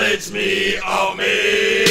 Knowledge me of me.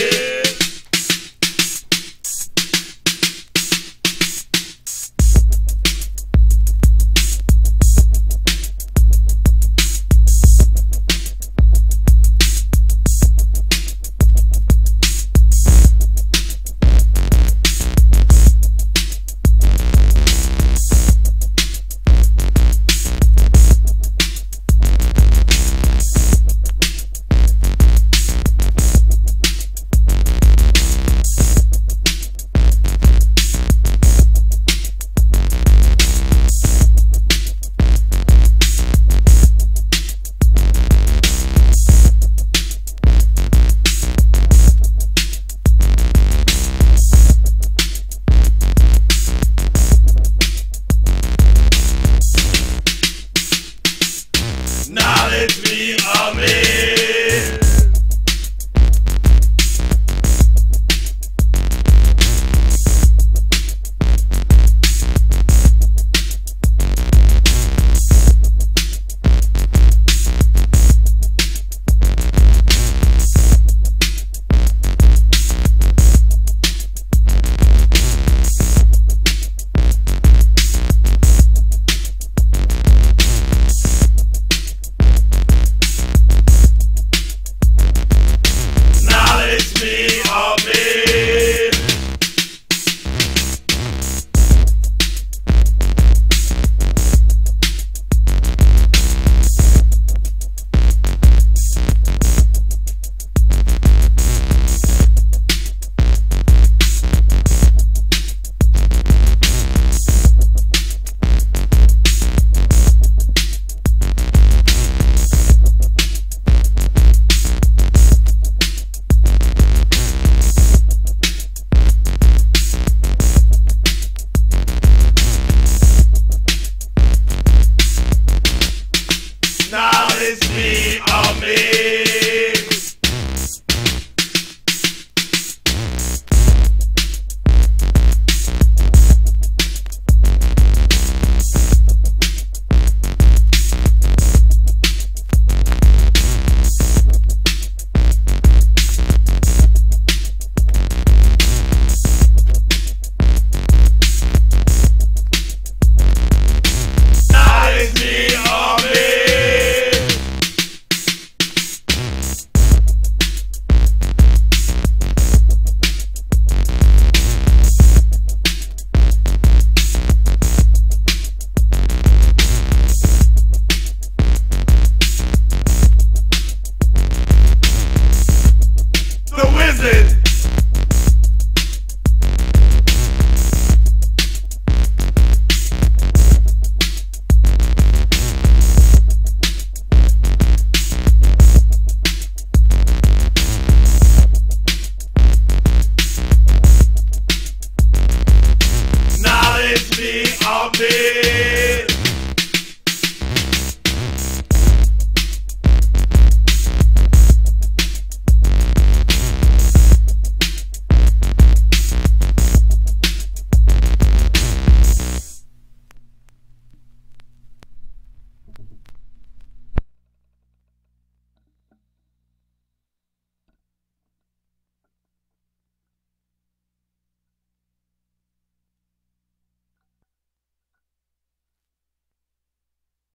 Knowledge me of